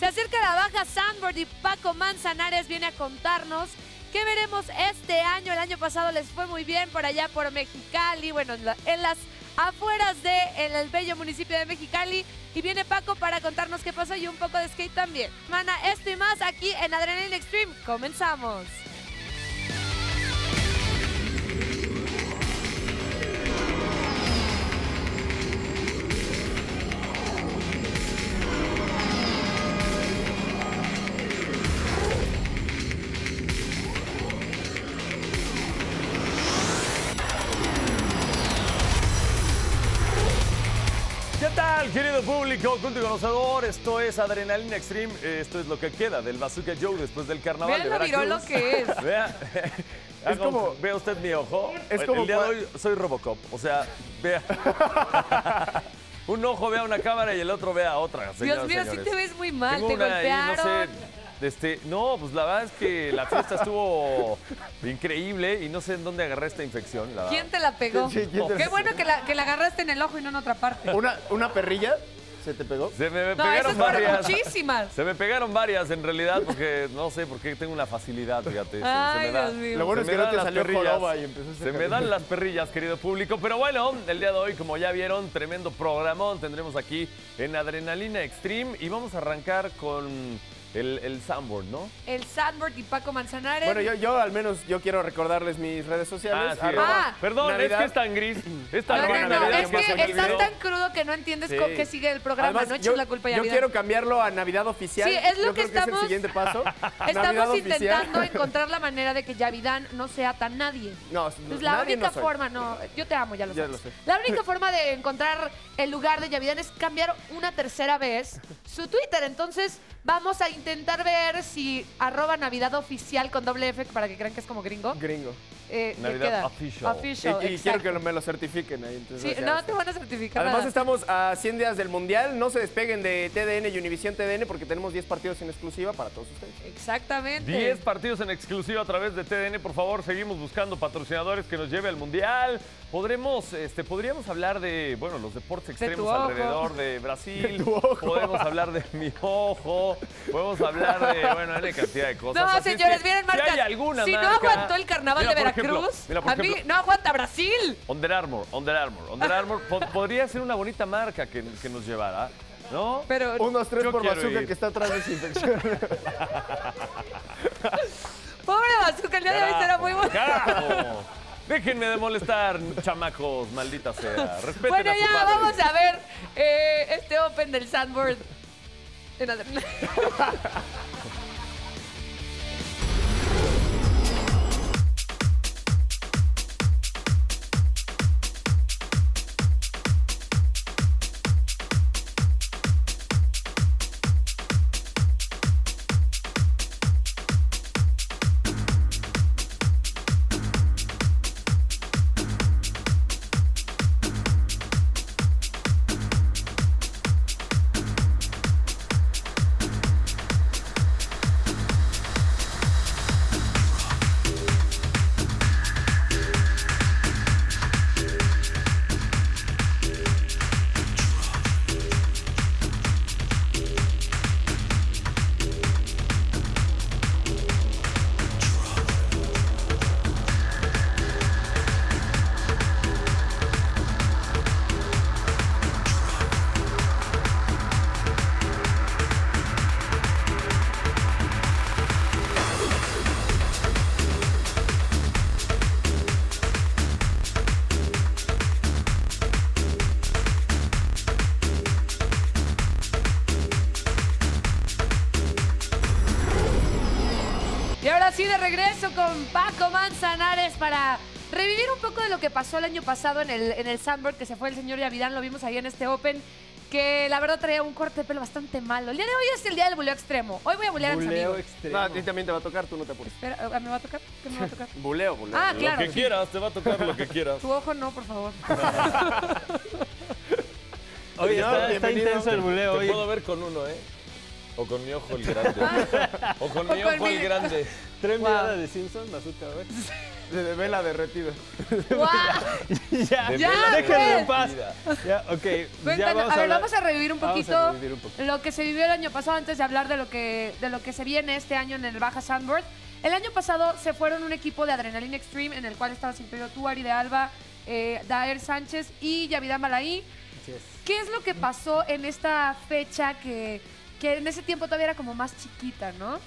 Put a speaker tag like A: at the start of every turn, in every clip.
A: Se acerca la baja Sandboard y Paco Manzanares viene a contarnos qué veremos este año. El año pasado les fue muy bien por allá por Mexicali, bueno, en, la- en las afueras del el, el bello municipio de Mexicali. Y viene Paco para contarnos qué pasó y un poco de skate también. Mana, esto y más aquí en Adrenaline Extreme. Comenzamos.
B: Tal, querido público, culto y conocedor? Esto es Adrenalina Extreme. Esto es lo que queda del Bazooka Joe después del carnaval
A: Vean
B: de
A: lo
B: Veracruz.
A: virolo que es.
B: Vea, es
C: como-
B: ¿Ve usted mi ojo?
C: Es
B: El-
C: como
B: El día de hoy soy Robocop. O sea, vea. Un ojo ve a una cámara y el otro ve a otra.
A: Dios
B: señoras
A: mío, sí
B: señores.
A: te ves muy mal,
B: Tengo
A: te
B: una
A: golpearon.
B: no sé. Este, no, pues la verdad es que la fiesta estuvo increíble y no sé en dónde agarré esta infección. La.
A: ¿Quién te la pegó?
C: Sí, ¿quién te la-
A: Qué bueno que la, que la agarraste en el ojo y no en otra parte.
C: ¿Una, ¿Una perrilla se te pegó?
B: Se me
A: No,
B: pegaron
A: esas fueron
B: varias.
A: muchísimas.
B: Se me pegaron varias en realidad porque no sé por qué tengo una facilidad, fíjate. se- se,
A: Ay,
B: me da.
A: Dios mío.
C: Lo bueno es que
B: me
C: no
B: dan
C: te
B: las
C: salió
B: perrillas.
C: joroba y empezaste a
B: Se me
C: caminar.
B: dan las perrillas, querido público. Pero bueno, el día de hoy, como ya vieron, tremendo programón tendremos aquí en Adrenalina Extreme y vamos a arrancar con el, el Sandboard, ¿no?
A: El Sandberg y Paco Manzanares.
C: Bueno, yo, yo al menos yo quiero recordarles mis redes sociales.
B: sí,
C: arroba
A: Ah.
B: Perdón,
C: Navidad.
B: es que es tan gris. Es tan
A: no,
B: gris
A: no, no,
B: Navidad
A: es
B: que
A: estás tan crudo que no entiendes
C: Sí.
A: co- que sigue el programa.
C: Además,
A: no eches
C: yo,
A: la culpa a
C: yo quiero cambiarlo a Navidad oficial.
A: Sí, es lo
C: yo
A: que
C: creo que es
A: estamos-
C: el siguiente paso. Navidad
A: Estamos intentando encontrar la manera de que Yavidán no sea tan nadie.
C: No,
A: Pues la
C: nadie
A: única forma, no, yo te amo, ya lo
C: Ya
A: sabes.
C: lo sé.
A: La única forma de encontrar el lugar de Yavidán es cambiar una tercera vez su Twitter. Entonces, vamos a intentar ver si arroba Navidad oficial con doble F para que crean que es como gringo.
C: Gringo.
A: Eh, ¿qué
B: Navidad official.
A: Official,
C: Y, quiero que me lo certifiquen ahí. entonces
A: Sí, no
C: está.
A: te van a certificar
C: Además
A: nada.
C: estamos a 100 días del Mundial. No se despeguen de TDN y Univisión TDN porque tenemos 10 partidos en exclusiva para todos ustedes.
A: Exactamente.
B: 10 partidos en exclusiva a través de TDN, por favor, seguimos buscando patrocinadores que nos lleve al Mundial. Podremos, este, podríamos hablar de, bueno, los deportes extremos alrededor de Brasil.
C: De tu ojo.
B: Podemos hablar de mi ojo. Podemos hablar de, bueno, hay cantidad de cosas.
A: No,
B: Así es
A: señores,
B: que,
A: miren marcas.
B: Si hay alguna
A: si no aguantó el carnaval
B: Mira,
A: de
B: por ejemplo,
A: Veracruz,
B: mira, por
A: a mí
B: ejemplo,
A: no aguanta Brasil.
B: Under Armour, Under Armour, Under Armour po- podría ser una bonita marca que, que nos llevara, ¿no?
A: Pero
C: Unos tres por bazooka
B: ir.
C: que está atrás de esa infección.
A: pobre Bazooka, el día de hoy será muy bueno.
B: ¡Carajo! Déjenme de molestar, chamacos, maldita sea. Respeten
A: Bueno,
B: a su
A: ya
B: padre.
A: vamos a ver eh, este Open del Sandboard. En con Paco Manzanares para revivir un poco de lo que pasó el año pasado en el, en el Sandboard, que se fue el señor Yavidán, lo vimos ahí en este Open, que la verdad traía un corte de pelo bastante malo. El día de hoy es el día del buleo extremo. Hoy voy a bulear a mis
D: Buleo
A: amigos.
D: extremo.
C: no, a ti también te va a tocar, tú no te apures.
A: Espera, ¿ah, ¿me va a tocar? ¿Qué me va a tocar?
C: Buleo, buleo.
A: Ah,
B: Lo
A: claro.
B: que
A: sí.
B: quieras, te va a tocar lo que quieras.
A: Tu ojo no, por favor.
D: Oye,
C: No,
D: está, intenso el buleo.
B: Te
D: Oye,
B: puedo ver con uno, ¿eh? O con mi ojo el grande. o con mi
A: O con
B: ojo
A: mi-
B: el grande.
D: ¿Traen
A: Wow.
D: mirada de Simpson, Bazooka, güey?
C: De, de vela derretida.
A: ¡Guau!
B: De
D: ya,
B: vela
D: déjenme en paz. Ya, ok. ya vamos
A: a ver,
D: hablar-
A: vamos a revivir un
D: vamos a
A: poquito,
D: revivir un poquito.
A: lo que se vivió el año pasado antes de hablar de lo que de lo que se viene este año en el Baja Sandboard. El año pasado se fueron un equipo de Adrenalina Extreme en el cual estabas incluido tú, Ari de Alba, eh, Daer Sánchez y Yavidán Malaí.
D: Así es.
A: ¿Qué es lo que pasó en esta fecha que, que en ese tiempo todavía era como más chiquita, no?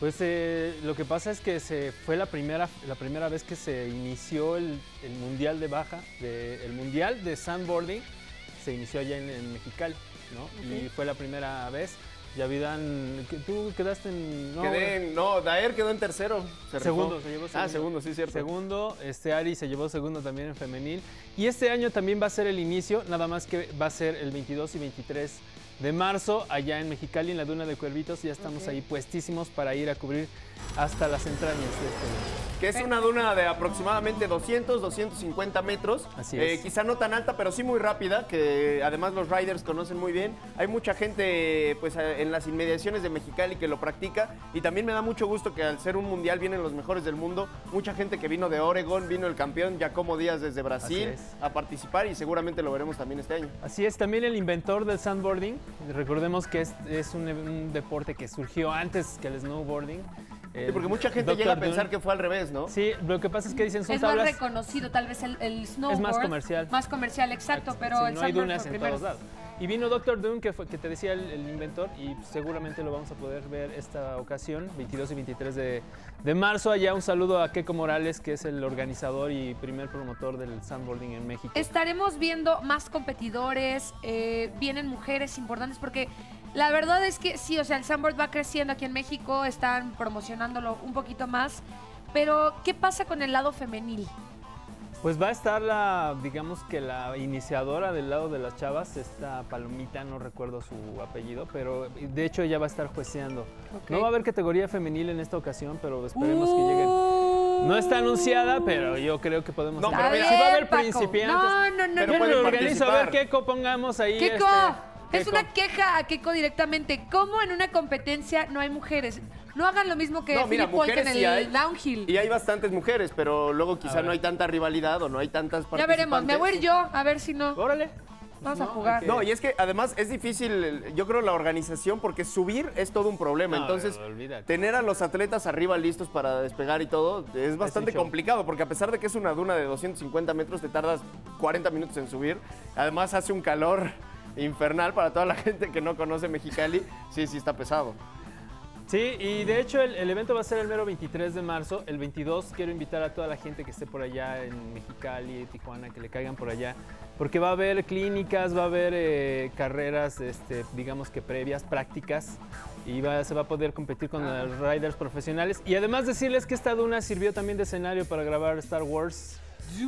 D: Pues eh, lo que pasa es que se fue la primera, la primera vez que se inició el, el Mundial de Baja, de- el Mundial de Sandboarding, se inició allá en, en Mexicali, ¿no? Y fue la primera vez. Yavidan, que- tú quedaste en... no,
C: Quedé en- no, Daer quedó en tercero. Se.
D: Segundo, se llevó segundo.
C: Ah, segundo, sí, cierto.
D: Segundo, este Ari se llevó segundo también en femenil. Y este año también va a ser el inicio, nada más que va a ser el 22 y 23 de marzo allá en Mexicali, en la Duna de Cuervitos. Ya estamos ahí puestísimos para ir a cubrir hasta las entrañas de este.
C: Que es una duna de aproximadamente 200, 250 metros.
D: Así
C: Eh,
D: es.
C: quizá no tan alta, pero sí muy rápida, que además los riders conocen muy bien. Hay mucha gente pues, en las inmediaciones de Mexicali que lo practica. Y también me da mucho gusto que al ser un mundial vienen los mejores del mundo. Mucha gente que vino de Oregon, vino el campeón Giacomo Díaz desde Brasil a participar y seguramente lo veremos también este año.
D: Así es, también el inventor del sandboarding. Recordemos que es, es un, un deporte que surgió antes que el snowboarding.
C: Sí, porque mucha gente llega a pensar que fue al revés, ¿no?
D: Sí, lo que pasa es que dicen son
A: es más reconocido tal vez el, el snowboard.
D: más comercial.
A: Más comercial, exacto, pero
D: Sí,
A: el
D: no hay dunas en todos lados. Y vino Doctor Doom, que, fue, que te decía el, el inventor, y seguramente lo vamos a poder ver esta ocasión, 22 y 23 de, de marzo. Allá un saludo a Keiko Morales, que es el organizador y primer promotor del sandboarding en México.
A: Estaremos viendo más competidores, eh, vienen mujeres importantes, porque la verdad es que sí, o sea, el sandboard va creciendo aquí en México, están promocionándolo un poquito más, pero ¿qué pasa con el lado femenil?
D: Pues va a estar la, digamos que la iniciadora del lado de las chavas, esta Palomita, no recuerdo su apellido, pero de hecho ella va a estar jueceando. No va a haber categoría femenil en esta ocasión, pero esperemos que lleguen. No está anunciada, pero yo creo que podemos.
C: No, pero mira-
D: si va a haber
A: Paco.
D: principiantes.
A: No, no, no,
C: Pero
A: no.
D: yo lo organizo, a ver. Keiko, pongamos ahí. Este,
A: es una queja a Keiko directamente. ¿Cómo en una competencia no hay mujeres? No hagan lo mismo que
C: No, mira,
A: Philip Walk en el
C: sí hay.
A: downhill.
C: Y hay bastantes mujeres, pero luego quizá no hay tanta rivalidad o no hay tantas
A: Ya
C: participantes.
A: veremos, me voy a ir yo, a ver si no.
D: Órale.
A: Vamos a jugar.
C: No, y es que además es difícil, yo creo, la organización, porque subir es todo un problema.
D: No,
C: Entonces,
D: olvídate.
C: tener a los atletas arriba listos para despegar y todo es bastante complicado, porque a pesar de que es una duna de 250 metros, te tardas 40 minutos en subir. Además, hace un calor infernal para toda la gente que no conoce Mexicali. Sí, sí, está pesado.
D: Sí, y de hecho el, el evento va a ser el mero 23 de marzo. El 22 quiero invitar a toda la gente que esté por allá en Mexicali, Tijuana, que le caigan por allá. Porque va a haber clínicas, va a haber eh, carreras, este, digamos que previas, prácticas. Y va- se va a poder competir con los riders profesionales. Y además decirles que esta duna sirvió también de escenario para grabar Star Wars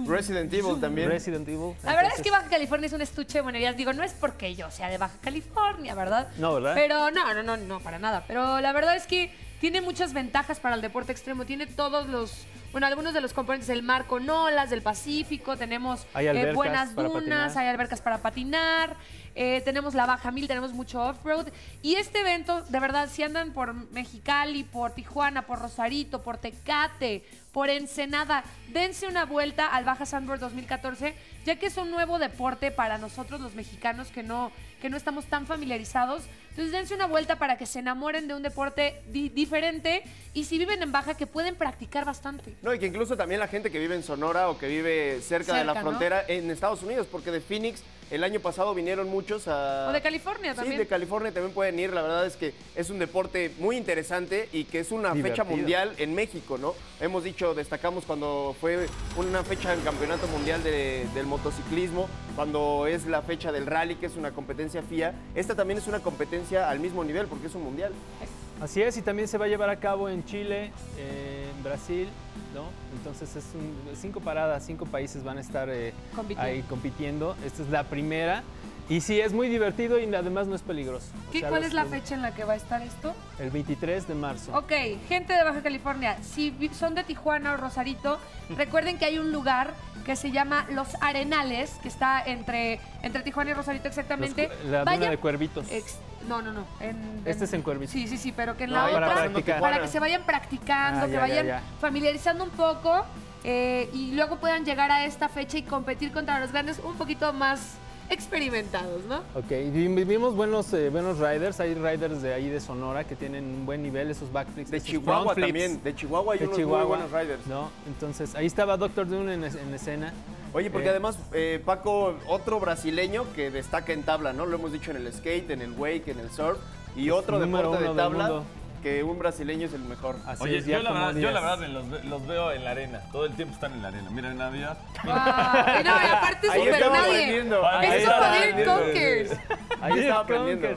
C: Resident Evil también.
D: Resident Evil.
A: La verdad es que Baja California es un estuche de monerías. Digo, no es porque yo sea de Baja California, ¿verdad?
D: No, ¿verdad?
A: Pero no, no, no, no, para nada. Pero la verdad es que tiene muchas ventajas para el deporte extremo. Tiene todos los, bueno, algunos de los componentes del mar con olas, del Pacífico. Tenemos eh, buenas dunas, hay albercas para patinar. eh, tenemos la Baja Mil, tenemos mucho off-road. Y este evento, de verdad, si andan por Mexicali, por Tijuana, por Rosarito, por Tecate, por Ensenada, dense una vuelta al Baja Sandboard 2014, ya que es un nuevo deporte para nosotros los mexicanos que no, que no estamos tan familiarizados. Entonces dense una vuelta para que se enamoren de un deporte di- diferente y si viven en Baja que pueden practicar bastante.
C: No, y que incluso también la gente que vive en Sonora o que vive cerca, de la frontera en Estados Unidos, porque de Phoenix el año pasado vinieron muchos a...
A: O de California
C: Sí,
A: también.
C: de California también pueden ir. La verdad es que es un deporte muy interesante y que es una fecha mundial en México, ¿no? Hemos dicho, destacamos cuando fue una fecha del Campeonato Mundial de- del Motociclismo, cuando es la fecha del rally, que es una competencia FIA. Esta también es una competencia al mismo nivel porque es un mundial.
D: Así es, y también se va a llevar a cabo en Chile, eh, en Brasil, ¿no? Entonces es un- cinco paradas, cinco países van a estar eh,
A: Compitiendo.
D: ahí compitiendo. Esta es la primera. Y sí, es muy divertido y además no es peligroso. O
A: ¿Qué-
D: sea,
A: ¿Cuál
D: los-
A: es la fecha en la que va a estar esto?
D: El 23 de marzo.
A: Ok, gente de Baja California, si son de Tijuana o Rosarito, recuerden que hay un lugar que se llama Los Arenales, que está entre, entre Tijuana y Rosarito exactamente.
D: la duna
A: Vayan-
D: de cuervitos.
A: Ex- no, no, no. en-
D: Este
A: en-
D: es en Cuervitos.
A: Sí, sí, sí, pero que en
C: No,
A: la otra,
D: para
A: que se vayan practicando,
D: Ah,
A: que
D: ya, ya,
A: vayan
D: ya.
A: familiarizando un poco. eh, y luego puedan llegar a esta fecha y competir contra los grandes un poquito más experimentados, ¿no?
D: Ok, y vi- vimos buenos, eh, buenos riders. Hay riders de ahí de Sonora que tienen un buen nivel, esos backflips.
C: De
D: esos
C: Chihuahua también. De Chihuahua hay
D: de
C: unos
D: Chihuahua,
C: muy buenos riders.
D: ¿no? Entonces, ahí estaba Doctor Dune en, en escena.
C: Oye, porque
D: Eh,
C: además, eh, Paco, otro brasileño que destaca en tabla, ¿no? Lo hemos dicho en el skate, en el wake, en el surf. Y
D: Pues,
C: otro deporte de tabla que un brasileño es el mejor.
D: Así
B: Oye,
D: es,
B: yo la, verdad, yo la verdad los, ve- los veo en la arena. Todo el tiempo están en la arena. Mira, en Navidad.
A: Wow. Y no, y aparte es
C: Ahí
A: super
C: estaba
A: nadie.
C: aprendiendo.
B: Ahí
A: Es
B: estaba
A: como. Conkers.
C: Ahí estaba aprendiendo.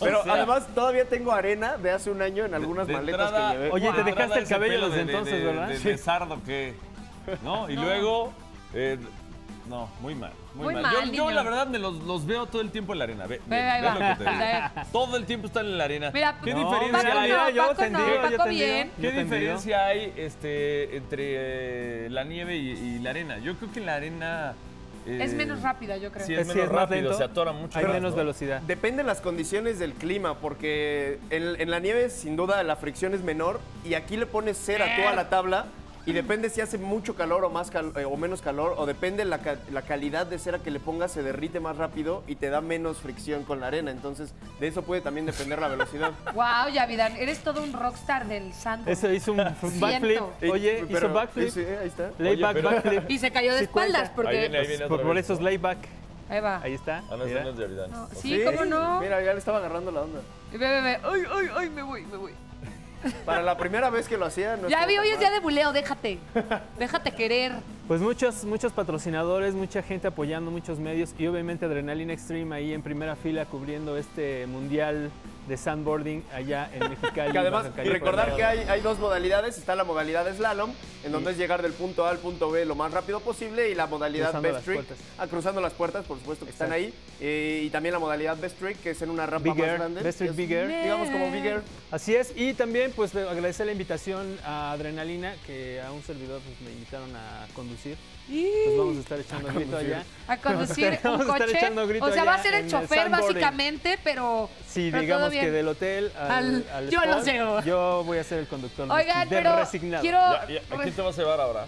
C: Pero
B: O sea,
C: además todavía tengo arena de hace un año en algunas
B: de
C: maletas
B: entrada-
C: que llevé.
D: Oye, te
B: de
D: dejaste el cabello desde
B: de-
D: entonces,
B: de-
D: ¿verdad?
B: De,
D: Sí.
B: sardo que... ¿No? Y
A: No.
B: luego... eh, no, muy mal. Muy,
A: Muy
B: mal.
A: mal,
B: Yo, yo, la verdad me los, los veo todo el tiempo en la arena. Ve,
A: Ve,
B: ve,
A: ahí
B: ve
A: va.
B: lo que te digo.
A: Ve.
B: Todo el tiempo están en la arena.
A: Mira,
B: ¿Qué
D: No,
B: diferencia
A: Paco
B: hay?
A: no,
D: mira, yo
A: Paco no,
D: tendido, yo
A: Paco
D: tendido.
A: bien.
B: ¿Qué
D: Yo
B: diferencia hay este, entre eh, la nieve y, y la arena? Yo creo que la arena... eh,
A: Es menos rápida, yo creo.
B: Sí,
D: Es-
B: es
D: sí,
B: menos
D: es más
B: rápido,
D: lento.
B: se atora mucho
D: Hay
B: más,
D: menos
B: ¿no?
D: velocidad.
C: Dependen las condiciones del clima, porque en, en la nieve sin duda la fricción es menor y aquí le pones cera tú a la tabla y depende si hace mucho calor o más cal- eh, o menos calor o depende la, ca- la calidad de cera que le pongas se derrite más rápido y te da menos fricción con la arena. Entonces de eso puede también depender la velocidad.
A: Wow, Yavidan, eres todo un rockstar del sandboard.
D: Eso hizo un backflip. Oye,
C: Eh,
D: hizo
C: pero-
D: backflip.
C: sí, ahí está.
D: Layback,
B: pero-
D: backflip.
A: Y se cayó de espaldas porque...
B: Ahí viene, ahí viene
D: Por, por layback.
A: Ahí va.
D: Ahí está.
B: Ah, no, es de
A: sí, ¿cómo no?
C: Mira, ya le estaba agarrando la onda.
A: Ve, ve, ve. Ay, ay, ay, me voy, me voy.
C: Para la primera vez que lo hacía, no
A: Ya vi, hoy es día de buleo, déjate. Déjate querer.
D: Pues muchos, muchos patrocinadores, mucha gente apoyando, muchos medios y obviamente Adrenalina Extreme ahí en primera fila cubriendo este mundial de sandboarding allá en Mexicali.
C: Que además, y recordar que hay, hay dos modalidades. Está la modalidad slalom, en donde es llegar del punto A al punto B lo más rápido posible, y la modalidad
D: Cruzando
C: best trick, ah, cruzando las puertas, por supuesto que están ahí.
D: Exacto.
C: Eh, y también la modalidad best trick, que es en una rampa
D: Big
C: más grande.
D: Best Trick
C: es,
D: Big Air.
C: Digamos como Big Air.
D: Así es, y también pues de- agradecer la invitación a Adrenalina, que a un servidor pues, me invitaron a conducir. Pues vamos a estar echando grito
C: conducir.
D: allá.
A: A conducir
D: Vamos
A: un
D: a estar
A: coche.
D: echando grito
A: O sea, va a ser el chofer básicamente, pero.
D: Sí,
A: pero
D: digamos
A: bien.
D: que del hotel al,
A: Al-
D: al
A: yo lo
D: spot,
A: llevo.
D: Yo voy a ser el conductor
A: Oigan,
D: de
A: pero
D: resignado.
A: quiero.
B: Ya, ya, ¿A quién te vas a llevar ahora?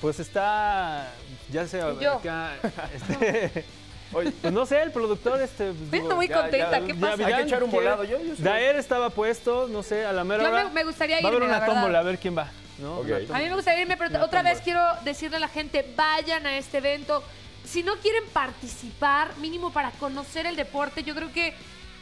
D: Pues está, ya sé,
A: Yo.
D: acá, este,
C: Oye,
D: pues no sé, el productor, este,
A: muy
C: Ya,
A: contenta,
C: ya,
A: ¿qué
D: ya
A: pasa?
C: Hay que
D: Vidal
C: echar un
D: quiere-
C: volado. Yo, yo soy-
D: Daer estaba puesto, no sé, a la mera
A: Yo
D: hora
A: me, me gustaría
D: va a
A: irme,
D: haber una tómbola, a ver quién va,
A: A mí me gustaría irme, pero
D: Una
A: otra vez quiero decirle a la gente, vayan a este evento. Si no quieren participar, mínimo para conocer el deporte, yo creo que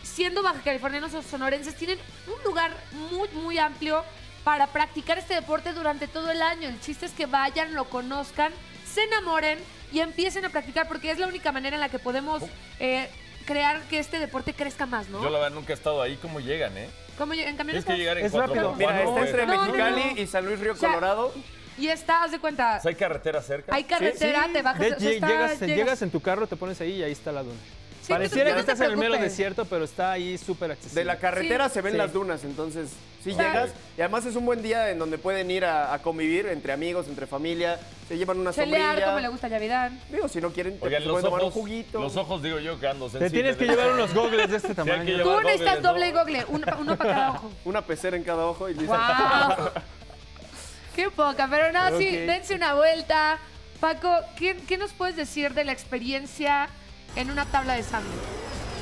A: siendo baja californianos o sonorenses tienen un lugar muy, muy amplio para practicar este deporte durante todo el año. El chiste es que vayan, lo conozcan, se enamoren y empiecen a practicar porque es la única manera en la que podemos eh, crear que este deporte crezca más, ¿no?
B: Yo la verdad nunca he estado ahí. ¿Cómo llegan, eh?
A: Como en camiones
B: Tienes que llegar en
D: Es
B: cuatro
D: rápido.
C: Mira, está entre
A: No,
C: Mexicali
A: no.
C: y San Luis Río
A: O sea,
C: Colorado.
A: Y está, haz de cuenta,
B: O sea, ¿Hay carretera cerca?
A: hay carretera,
D: Sí,
A: te bajas,
D: de-
A: o sea, está-
D: llegas, llegas en tu carro, te pones ahí y ahí está la duna.
A: Sí,
D: Pareciera
A: no
D: que
A: te
D: estás en el mero desierto, pero está ahí súper accesible.
C: De la carretera
A: Sí.
C: se ven
D: Sí.
C: las dunas, entonces sí
A: sea,
C: llegas. Y además es un buen día en donde pueden ir a, a convivir entre amigos, entre familia. Se llevan una
A: Chelear
C: sombrilla.
A: como le gusta a Yavidán.
C: Digo, si no quieren,
B: Oigan, los
C: pueden tomar un
B: ojos,
C: juguito.
B: los ojos, digo yo, que ando
D: Te
B: sensible
D: tienes que llevar unos gogles de este tamaño.
A: Tú
B: doble,
A: necesitas
B: ¿no?
A: doble y gogle, uno, uno para cada ojo.
C: Una pecera en cada ojo y listo.
A: ¡Wow! Qué poca, pero no, sí, dense una vuelta. Paco, ¿qué, qué nos puedes decir de la experiencia en una tabla de sangre?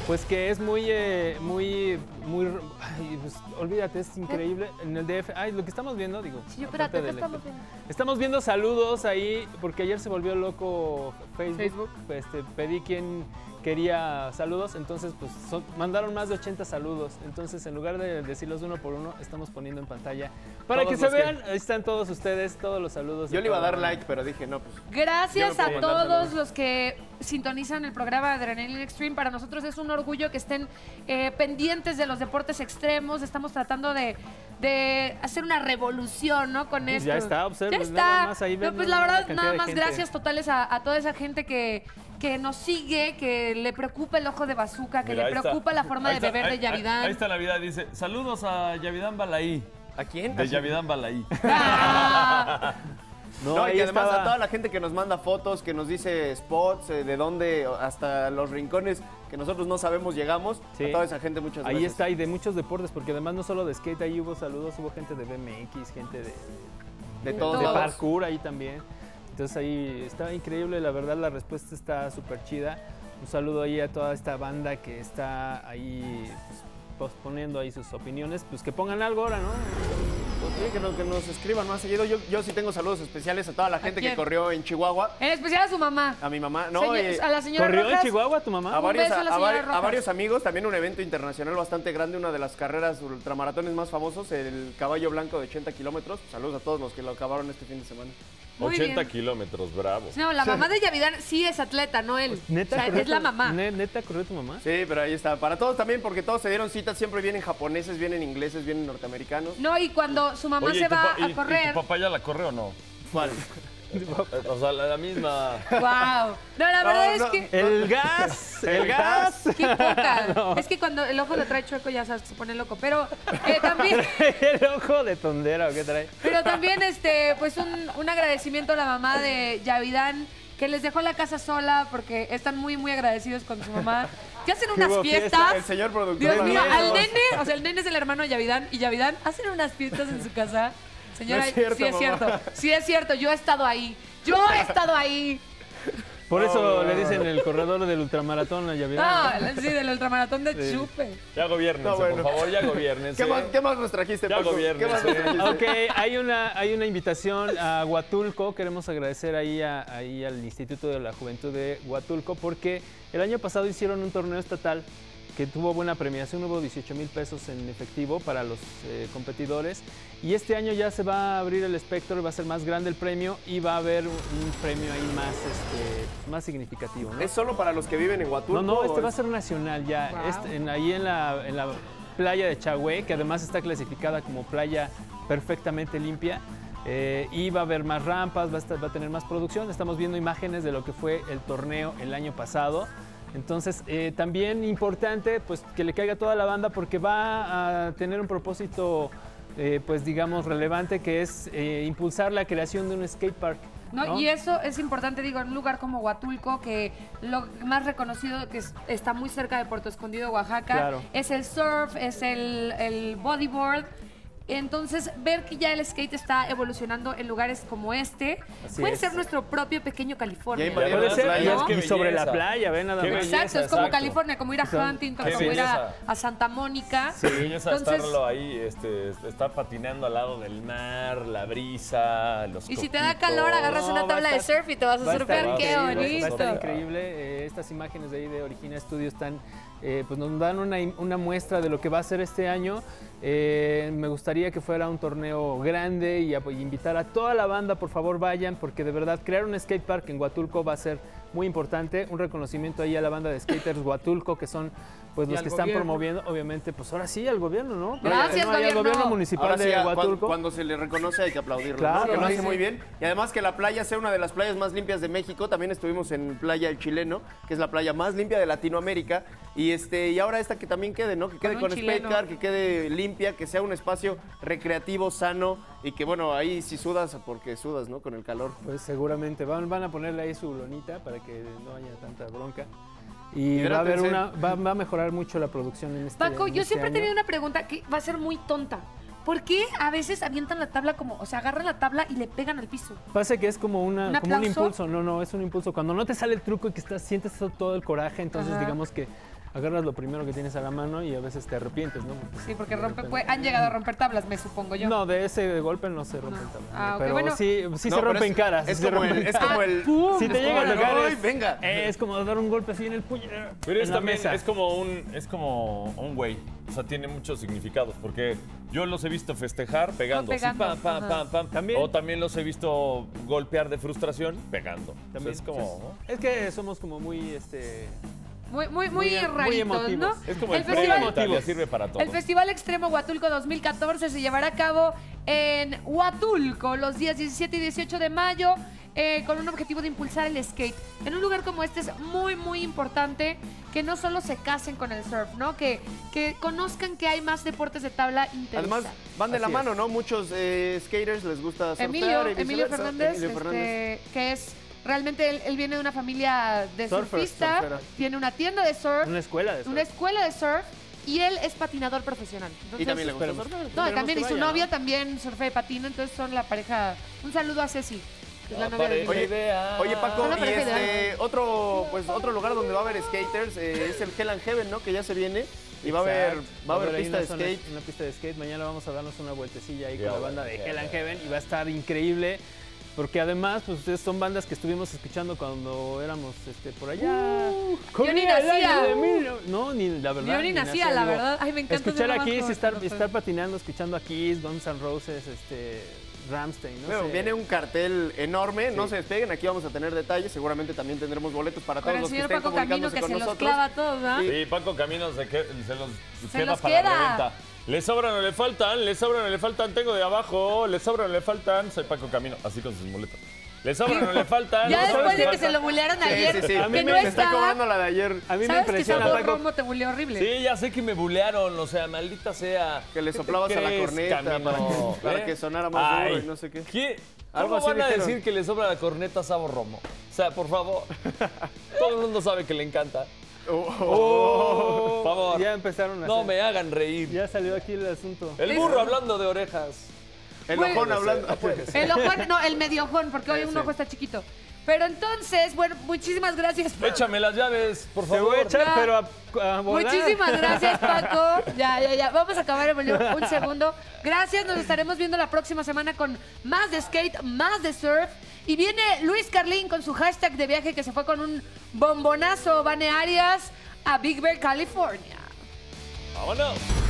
D: Pues que es muy, eh, muy, muy, ay, pues, olvídate, es increíble. En el DF, ay, lo que estamos viendo, digo.
A: Sí, yo, espérate, ¿qué
D: del-
A: estamos viendo?
D: Estamos viendo saludos ahí, porque ayer se volvió loco Facebook.
A: Facebook.
D: Este, pedí quien quería saludos, entonces pues son- mandaron más de 80 saludos. Entonces en lugar de decirlos uno por uno, estamos poniendo en pantalla. Para
C: Todos
D: que se
C: que-
D: vean, ahí están todos ustedes, todos los saludos.
C: Yo le iba a dar like, pero dije, no, pues.
A: Gracias
C: no
A: a todos
C: saludos.
A: los que sintonizan el programa de Adrenaline Extreme. Para nosotros es un orgullo que estén eh, pendientes de los deportes extremos. Estamos tratando de, de hacer una revolución, ¿no? Con
D: Pues
A: esto.
D: ya está, observen,
A: Ya
D: nada
A: está.
D: más ahí
A: No,
D: ven
A: pues la verdad, nada más gracias totales a, a toda esa gente que, que nos sigue, que le preocupa el ojo de bazooka, que
B: Mira,
A: le
B: está.
A: preocupa la forma
B: Ahí
A: de
B: está,
A: beber de
B: ahí-
A: Yavidán.
B: Ahí está la vida, dice, saludos a Yavidán Balaí.
C: ¿A quién?
B: De Yavidán Balaí.
A: Ah,
D: No,
C: No, y además
D: estaba-
C: a toda la gente que nos manda fotos, que nos dice spots, eh, de dónde, hasta los rincones que nosotros no sabemos llegamos.
D: Sí.
C: A toda esa gente, muchas gracias.
D: Ahí está, y de muchos deportes, porque además no solo de skate, ahí hubo saludos, hubo gente de BMX, gente de
C: De
D: de,
C: todos
D: de parkour ahí también. Entonces ahí está increíble, la verdad la respuesta está súper chida. Un saludo ahí a toda esta banda que está ahí pues, poniendo ahí sus opiniones, pues que pongan algo ahora, ¿no?
C: Sí, que, no- que nos escriban más seguido. Yo, yo sí tengo saludos especiales a toda la gente que corrió en Chihuahua.
A: En especial a su mamá.
C: A mi mamá. No,
A: Señor-
C: eh,
A: a la señora
D: ¿Corrió en. Chihuahua tu mamá?
C: a varios,
A: beso a
C: varios amigos, también un evento internacional bastante grande, una de las carreras ultramaratones más famosos, el caballo blanco de 80 kilómetros. Saludos a todos los que lo acabaron este fin de semana.
A: Muy
B: 80
A: bien.
B: kilómetros, bravo.
A: No, la mamá de Yavidán sí es atleta, no él.
D: ¿Neta
A: O sea,
D: corrió
A: es la
D: tu-
A: mamá.
D: ne- ¿Neta corrió tu mamá?
C: Sí, pero ahí está. Para todos también, porque todos se dieron citas, siempre vienen japoneses, vienen ingleses, vienen norteamericanos.
A: No, y cuando su mamá
B: Oye, ¿y
A: se va
B: y-
A: a
B: y
A: correr.
B: tu papá ya la corre o no?
C: ¿Cuál?
B: O sea, la, la misma.
A: Wow. No, la
C: No,
A: verdad
C: no.
A: es que.
D: El gas, el gas.
A: Qué poca. Es que cuando el ojo lo trae chueco ya sabes, se pone loco. Pero eh, también,
D: el ojo de tondera, ¿o qué trae?
A: pero también este, pues un, un agradecimiento a la mamá de Yavidán que les dejó la casa sola porque están muy, muy agradecidos con su mamá. Que hacen unas
D: fiesta,
A: fiestas.
C: El señor productor.
A: Dios al nene, o sea, el nene es el hermano de Yavidán y Yavidán hacen unas fiestas en su casa. Señora,
C: No es cierto,
A: sí es
C: mamá.
A: cierto, sí es cierto, yo he estado ahí. Yo he estado ahí.
D: Por eso
C: Oh,
D: le dicen el corredor del ultramaratón a Yavidán.
A: Ah, sí, del ultramaratón de
D: Sí.
A: chupe.
B: Ya gobiernense,
C: No, bueno.
B: por favor, ya gobiernense.
C: ¿Qué más, qué más nos trajiste,
B: Ya
C: trajiste?
D: Ok, hay una, hay una invitación a Huatulco. Queremos agradecer ahí, a- ahí al Instituto de la Juventud de Huatulco porque el año pasado hicieron un torneo estatal que tuvo buena premiación, hubo 18 mil pesos en efectivo para los eh, competidores y este año ya se va a abrir el espectro, va a ser más grande el premio y va a haber un, premio ahí más, este, más significativo. ¿no?
C: ¿Es solo para los que viven en Huatulco?
D: No, no, este va a ser nacional ya.
A: Wow.
D: Este- en- ahí en la, en la playa de Chagüe, que además está clasificada como playa perfectamente limpia. eh, y va a haber más rampas, va a, estar- va a tener más producción. Estamos viendo imágenes de lo que fue el torneo el año pasado. Entonces, eh, también importante pues, que le caiga toda la banda porque va a tener un propósito, eh, pues digamos, relevante, que es eh, impulsar la creación de un skate park.
A: No,
D: ¿no?
A: Y eso es importante, digo, en un lugar como Huatulco, que lo más reconocido, que es- está muy cerca de Puerto Escondido, Oaxaca,
D: Claro.
A: es el surf, es el, el bodyboard. Entonces, ver que ya el skate está evolucionando en lugares como este,
D: Así
A: puede
D: es.
A: ser nuestro propio pequeño California.
C: Y hay
D: ser, sobre la playa, ven nada más.
B: belleza.
A: Exacto, es como
B: exacto.
A: California, como ir a. Huntington, como ir a, Santa Mónica.
B: Sí,
A: Entonces-
B: estarlo ahí, este, estar patinando al lado del mar, la brisa, los
A: Y si te da calor, agarras
D: No,
A: una tabla de surf y te vas a
D: Va a estar
A: surfear. ¡Qué bonito!
D: Va a estar increíble. Eh, estas imágenes de ahí de Origina Studio están, eh, pues nos dan una, una muestra de lo que va a ser este año. Eh, me gustaría que fuera un torneo grande y, y invitar a toda la banda, por favor vayan, porque de verdad crear un skate park en Huatulco va a ser muy importante. Un reconocimiento ahí a la banda de skaters Huatulco, que son pues
C: Y
D: los que están
C: gobierno.
D: promoviendo, obviamente, pues ahora sí al gobierno, ¿no?
A: Gracias,
D: No, al
A: gobierno.
D: municipal
C: Ahora sí,
D: de
C: cuan-
D: Huatulco.
C: Cuando, se le reconoce hay que aplaudirlo,
D: Claro,
C: ¿no? que lo
D: sí,
C: hace
D: sí.
C: muy bien. Y además que la playa sea una de las playas más limpias de México. También estuvimos en Playa El Chileno, que es la playa más limpia de Latinoamérica. Y este y ahora esta que también quede, ¿no? Que quede con. Spadecar, que quede limpia, que sea un espacio recreativo, sano. Y que bueno, ahí sí sudas, porque sudas, ¿no? Con el calor.
D: Pues seguramente van, van a ponerle ahí su lonita para que no haya tanta bronca. Y va a haber una, va, va a mejorar mucho la producción en este
A: Paco,
D: en
A: yo
D: este
A: siempre he
D: año.
A: tenido una pregunta que va a ser muy tonta. ¿Por qué a veces avientan la tabla como, o sea, agarran la tabla y le pegan al piso?
D: Pasa que es como, una,
A: ¿Un
D: como un impulso, no, no, es un impulso. Cuando no te sale el truco y que estás, sientes todo, todo el coraje, entonces
A: Ajá.
D: digamos que agarras lo primero que tienes a la mano y a veces te arrepientes, ¿no?
A: Sí, porque
D: de
A: rompe,
D: repente-
A: pues, han llegado a romper tablas, me supongo yo.
D: No, de ese golpe no se rompe
A: No.
D: el tablero,
A: Ah, ok,
D: pero
A: bueno.
D: sí, sí
C: No,
D: se rompen
C: es-
D: caras.
C: Es
D: sí se
C: como, el,
D: rompen
C: es como el.
A: ¡Pum!
D: Si te llega a tocar
C: ¡ay,
D: es-
C: venga!
D: Eh, Es como dar un golpe así en el puño.
B: Pero es también,
D: mesa.
B: es como un, es como un güey. O sea, tiene muchos significados. Porque yo los he visto festejar pegando. así,
A: pegando,
B: pam, pam, pam, pam.
D: También.
B: O también los he visto golpear de frustración pegando.
D: También.
B: También es como.
D: Es que somos como muy, este...
A: Muy, muy, muy,
D: Muy-
A: raritos,
D: emotivos.
A: ¿no?
B: Es como el,
A: el
B: premio
A: festival,
B: Italia, sirve para todo.
A: el Festival Extremo Huatulco 2014 se llevará a cabo en Huatulco los días 17 y 18 de mayo eh, con un objetivo de impulsar el skate. En un lugar como este es muy, muy importante que no solo se casen con el surf, ¿no? Que, que conozcan que hay más deportes de tabla interesantes.
C: Además, van de la mano, ¿no? Muchos eh, skaters les gusta surfear
A: Emilio,
C: y
A: Emilio. Fernández,
C: Emilio Fernández.
A: este, que es realmente él, él viene de una familia de
D: Surfer,
A: surfista,
C: surfera.
A: tiene una tienda de surf,
D: Una escuela de
A: una escuela de surf y él es patinador profesional.
C: Y también le gusta.
A: No, también, y su
D: vaya, ¿no?
A: novia también surfea y patina, entonces son la pareja. Un saludo a Ceci, que es la
B: La
A: novia de
B: pareja
A: Oye,
C: Paco, y este, otro, pues, otro lugar donde va a haber skaters eh, es el Hell and Heaven, ¿no? Que ya se viene y va a haber, va a haber pista
D: una
C: de skate.
D: Una pista de skate. Mañana vamos a darnos una vueltecilla ahí con la banda de
B: ya,
D: Hell and. Heaven y va a estar increíble. Porque además, pues ustedes son bandas que estuvimos escuchando cuando éramos este, por allá.
A: yo ni nacía.
D: de mil- No, ni la verdad.
A: Yo ni nacía, la verdad. Ay, me encanta
D: Escuchar a Kiss, estar, estar patinando, escuchando a Kiss, Guns N' Roses, este, Ramstein, no
C: Bueno,
D: sé.
C: viene un cartel enorme, no se despeguen, aquí vamos a tener detalles, seguramente también tendremos boletos para
A: Con
C: todos los que estén
A: Paco Camino
C: comunicándose
A: que
C: con
A: se los
C: nosotros.
A: clava a todos.
C: Sí.
B: Sí, Paco Camino se, que- se los
A: Se
B: quema
A: los
B: para
A: queda.
B: la reventa. Le sobran o le faltan, le sobran o le faltan, tengo de abajo, le sobran o le faltan, soy Paco Camino, así con sus muletas. Le sobran o le faltan.
A: Ya después de que se lo bulearon
C: Sí,
A: ayer,
C: sí, sí.
D: A mí
A: que
D: me-
A: no
C: está cobrando la de ayer,
D: A mí me
A: ¿Sabes que
D: impresiona,
A: Sabo
D: Paco.
A: Romo te buleó horrible?
B: Sí, ya sé que me bulearon, o sea, maldita sea.
C: que le
B: ¿Qué te
C: soplabas a la corneta
B: Camino?
C: para que, para
B: ¿Eh?
C: que sonara más duro y no sé qué.
B: ¿Qué?
C: Algo
B: ¿Cómo
C: así
B: van a
C: dijeron.
B: decir que le sobra la corneta a Sabo Romo? O sea, por favor. Todo el mundo sabe que le encanta.
C: Oh,
B: Por favor.
D: Ya empezaron a
B: No
D: hacer-
B: me hagan reír.
D: Ya salió aquí el asunto.
B: El burro hablando de orejas.
C: El
A: Bueno.
C: ojón hablando.
A: El ojón, no, el medio ojón, porque hoy un ojo está chiquito. Pero entonces, bueno, muchísimas gracias.
B: Échame las llaves, por
D: Te
B: favor.
D: voy a echar,
A: Ya.
D: pero a, a volar.
A: Muchísimas gracias, Paco. Ya, ya, ya. Vamos a acabar el video un segundo. Gracias, nos estaremos viendo la próxima semana con más de skate, más de surf. Y viene Luis Carlín con su hashtag de viaje que se fue con un bombonazo, Vane Arias, a Big Bear, California.
B: Vámonos.